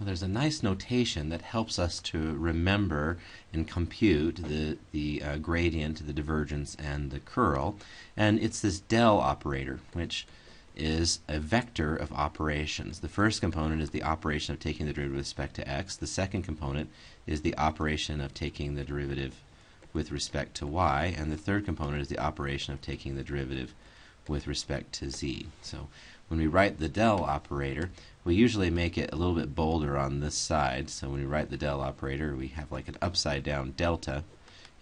Well, there's a nice notation that helps us to remember and compute the, the uh, gradient, the divergence, and the curl. And it's this del operator, which is a vector of operations. The first component is the operation of taking the derivative with respect to x. The second component is the operation of taking the derivative with respect to y. And the third component is the operation of taking the derivative with respect to z. So when we write the del operator, we usually make it a little bit bolder on this side. So when we write the del operator, we have like an upside down delta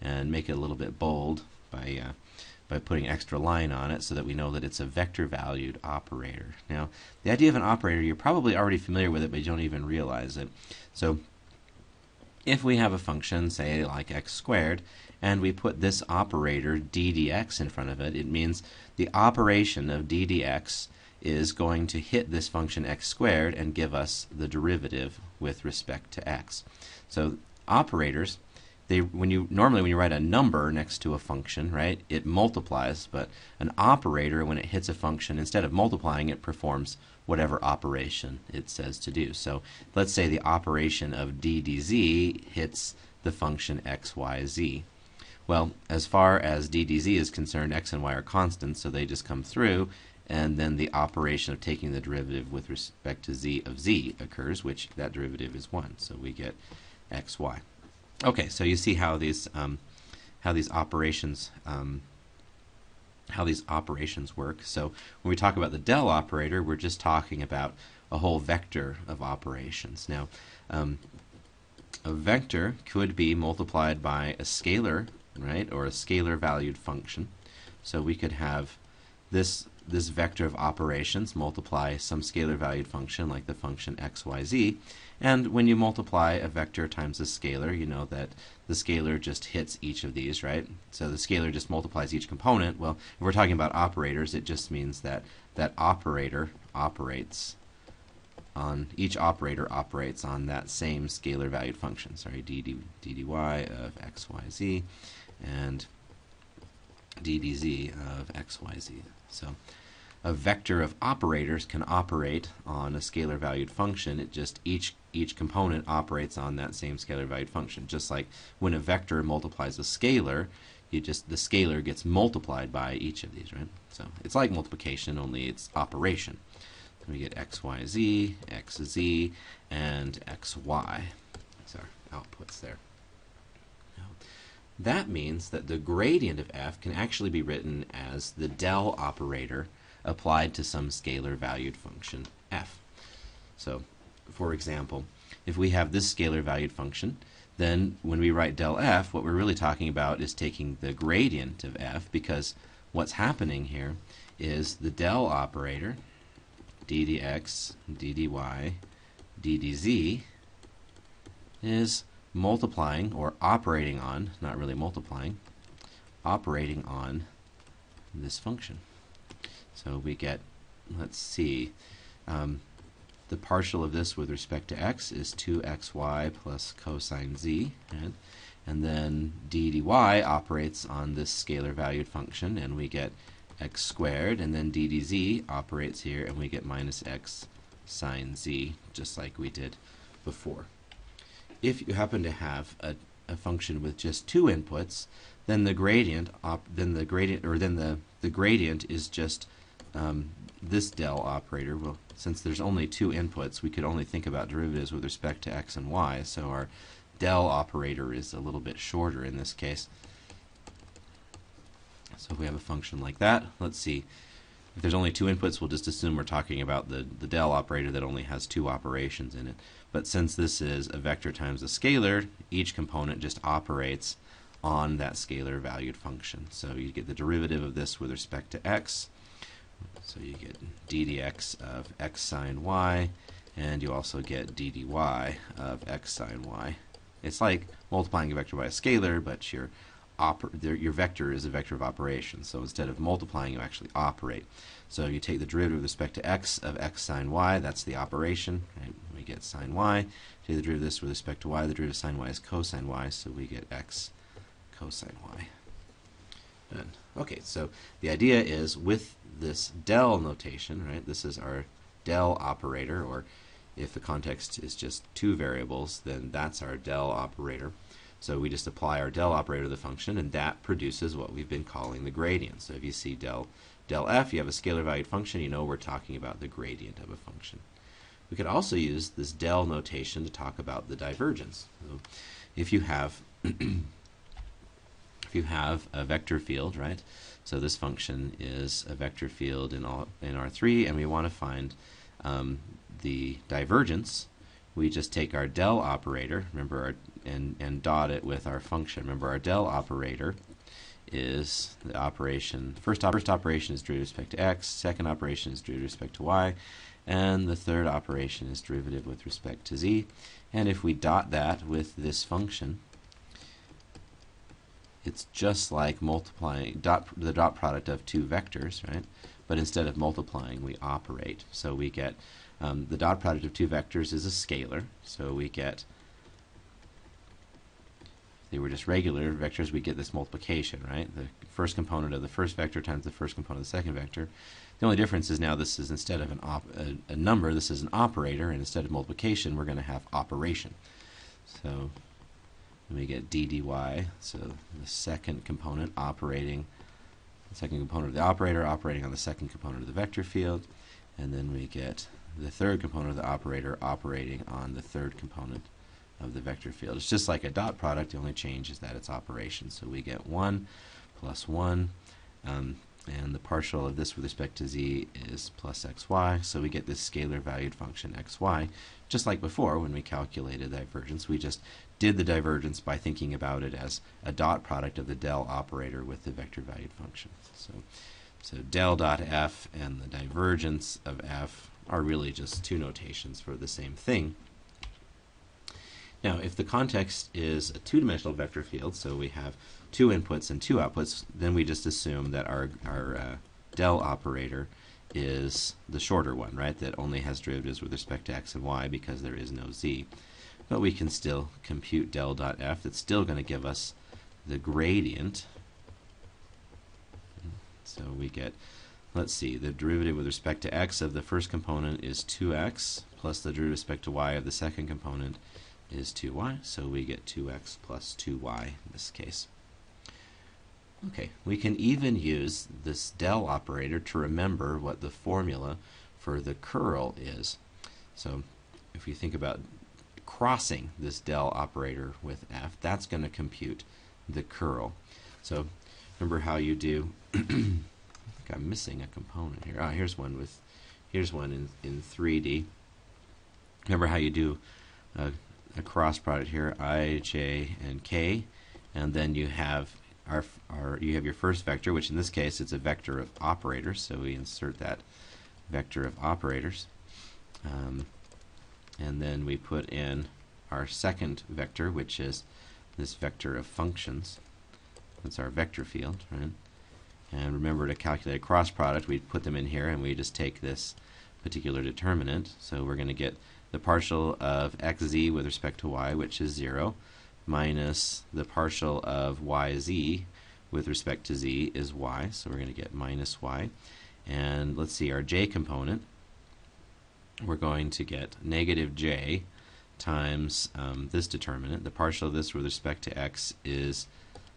and make it a little bit bold by uh, by putting extra line on it so that we know that it's a vector valued operator. Now, the idea of an operator, you're probably already familiar with it, but you don't even realize it. So, if we have a function, say like x squared, and we put this operator d dx in front of it, it means the operation of d dx is going to hit this function x squared and give us the derivative with respect to x. So operators, they when you normally when you write a number next to a function, right, it multiplies, but an operator when it hits a function instead of multiplying it performs whatever operation it says to do. So let's say the operation of ddz hits the function x y z. Well, as far as ddz is concerned, x and y are constants, so they just come through and then the operation of taking the derivative with respect to z of z occurs, which that derivative is 1. So we get xy. Okay, so you see how these um, how these operations um, how these operations work. So when we talk about the del operator, we're just talking about a whole vector of operations. Now, um, a vector could be multiplied by a scalar, right, or a scalar valued function. So we could have this this vector of operations multiply some scalar valued function like the function xyz. And when you multiply a vector times a scalar, you know that the scalar just hits each of these, right? So the scalar just multiplies each component. Well, if we're talking about operators, it just means that that operator operates on each operator operates on that same scalar valued function. Sorry, d, d, d dy of xyz and d dz of xyz. So a vector of operators can operate on a scalar valued function. It just each each component operates on that same scalar valued function. Just like when a vector multiplies a scalar, you just the scalar gets multiplied by each of these, right? So it's like multiplication, only it's operation. So we get x, y, z, x, z, and x, y. These are outputs there. That means that the gradient of f can actually be written as the del operator applied to some scalar valued function f. So, for example, if we have this scalar valued function, then when we write del f, what we're really talking about is taking the gradient of f because what's happening here is the del operator, d dx, d dy, d dz, is multiplying or operating on, not really multiplying, operating on this function. So we get, let's see, um, the partial of this with respect to x is 2xy plus cosine z, and, then d dy operates on this scalar valued function, and we get x squared, and then d dz operates here, and we get minus x sine z, just like we did before if you happen to have a, a function with just two inputs, then the gradient op, then the gradient or then the the gradient is just um, this del operator. Well, since there's only two inputs, we could only think about derivatives with respect to x and y. So our del operator is a little bit shorter in this case. So if we have a function like that, let's see. If there's only two inputs, we'll just assume we're talking about the, the del operator that only has two operations in it. But since this is a vector times a scalar, each component just operates on that scalar valued function. So you get the derivative of this with respect to x. So you get d dx of x sine y, and you also get d dy of x sine y. It's like multiplying a vector by a scalar, but your your vector is a vector of operation. So instead of multiplying, you actually operate. So you take the derivative with respect to x of x sine y, that's the operation. Right? We get sine y. Take the derivative of this with respect to y, the derivative of sine y is cosine y, so we get x cosine y. Done. Okay, so the idea is with this del notation, right, this is our del operator, or if the context is just two variables, then that's our del operator. So we just apply our del operator to the function, and that produces what we've been calling the gradient. So if you see del, del f, you have a scalar valued function, you know we're talking about the gradient of a function. We could also use this del notation to talk about the divergence. So if you have if you have a vector field, right? So this function is a vector field in all in R3, and we want to find um, the divergence. We just take our del operator, remember, our, and and dot it with our function. Remember, our del operator is the operation. First, first operation is derivative with respect to x. Second operation is derivative with respect to y and the third operation is derivative with respect to z. And if we dot that with this function, it's just like multiplying dot, the dot product of two vectors, right? But instead of multiplying, we operate. So we get um, the dot product of two vectors is a scalar, so we get they were just regular vectors, we get this multiplication, right? The first component of the first vector times the first component of the second vector. The only difference is now this is instead of an a, a, number, this is an operator, and instead of multiplication, we're going to have operation. So we get d dy, so the second component operating, the second component of the operator operating on the second component of the vector field, and then we get the third component of the operator operating on the third component of the vector field. It's just like a dot product, the only change is that it's operation. So we get 1 plus 1, um, and the partial of this with respect to z is plus xy, so we get this scalar valued function xy. Just like before, when we calculated divergence, we just did the divergence by thinking about it as a dot product of the del operator with the vector valued function. So, so del dot f and the divergence of f are really just two notations for the same thing. Now, if the context is a two-dimensional vector field, so we have two inputs and two outputs, then we just assume that our, our uh, del operator is the shorter one, right, that only has derivatives with respect to x and y because there is no z. But we can still compute del dot f. That's still going to give us the gradient. So we get, let's see, the derivative with respect to x of the first component is 2x plus the derivative with respect to y of the second component is 2y, so we get 2x plus 2y in this case. Okay, we can even use this del operator to remember what the formula for the curl is. So if you think about crossing this del operator with f, that's going to compute the curl. So remember how you do, I think I'm missing a component here. Ah, here's one with, here's one in, in 3D. Remember how you do a a cross product here, i, j, and k, and then you have our, our you have your first vector, which in this case it's a vector of operators, so we insert that vector of operators, um, and then we put in our second vector, which is this vector of functions. That's our vector field, right? And remember to calculate a cross product, we put them in here, and we just take this particular determinant. So we're going to get the partial of xz with respect to y, which is 0, minus the partial of yz with respect to z is y, so we're going to get minus y. And let's see, our j component, we're going to get negative j times um, this determinant. The partial of this with respect to x is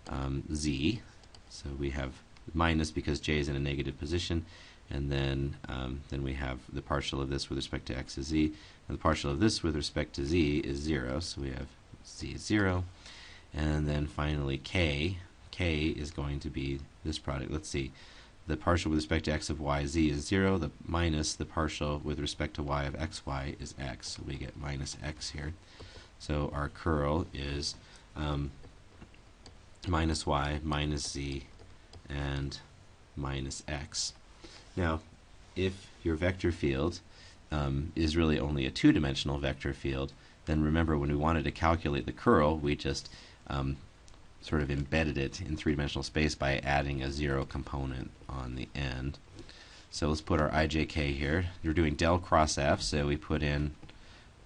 um, z, so we have minus because j is in a negative position, and then um, then we have the partial of this with respect to x is z, and the partial of this with respect to z is 0, so we have z is 0, and then finally k, k is going to be this product. Let's see, the partial with respect to x of y z is 0, the minus the partial with respect to y of xy is x, so we get minus x here. So our curl is um, minus y minus z and minus x. Now, if your vector field um, is really only a two-dimensional vector field, then remember when we wanted to calculate the curl, we just um, sort of embedded it in three-dimensional space by adding a zero component on the end. So let's put our ijk here. We're doing del cross f, so we put in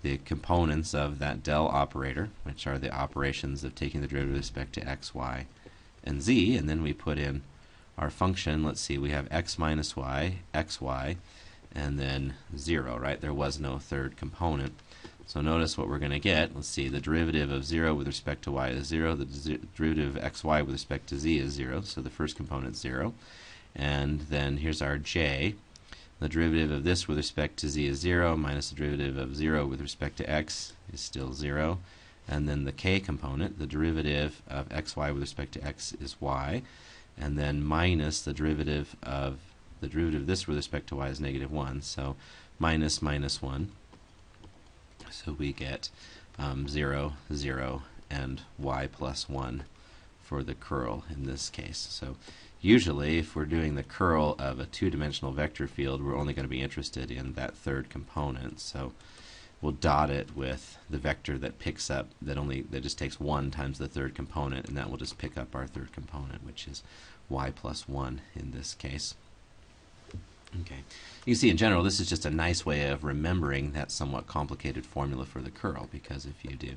the components of that del operator, which are the operations of taking the derivative with respect to x, y, and z, and then we put in our function, let's see, we have x minus y, xy, and then 0, right? There was no third component. So notice what we're going to get. Let's see, the derivative of 0 with respect to y is 0. The derivative of xy with respect to z is 0. So the first component is 0. And then here's our j. The derivative of this with respect to z is 0, minus the derivative of 0 with respect to x is still 0. And then the k component, the derivative of xy with respect to x is y. And then minus the derivative of the derivative of this with respect to y is negative 1. So minus minus 1. So we get um, 0, 0, and y plus 1 for the curl in this case. So usually if we're doing the curl of a two-dimensional vector field, we're only going to be interested in that third component. So we'll dot it with the vector that picks up, that only, that just takes 1 times the third component, and that will just pick up our third component, which is y plus 1 in this case. Okay. You can see in general, this is just a nice way of remembering that somewhat complicated formula for the curl, because if you do,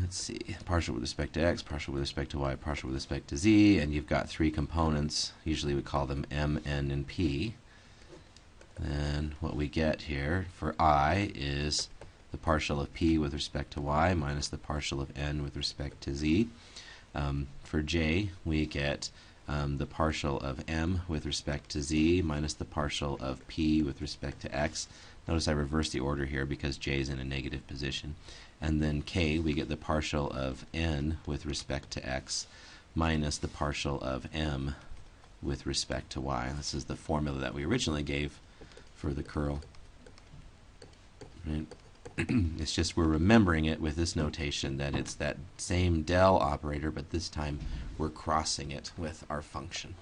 let's see, partial with respect to x, partial with respect to y, partial with respect to z, and you've got three components, usually we call them m, n, and p, what we get here for i is the partial of p with respect to y minus the partial of n with respect to z. Um, for j, we get um, the partial of m with respect to z minus the partial of p with respect to x. Notice I reverse the order here because j is in a negative position. And then k, we get the partial of n with respect to x minus the partial of m with respect to y. This is the formula that we originally gave for the curl. Right? it's just we're remembering it with this notation that it's that same del operator, but this time we're crossing it with our function.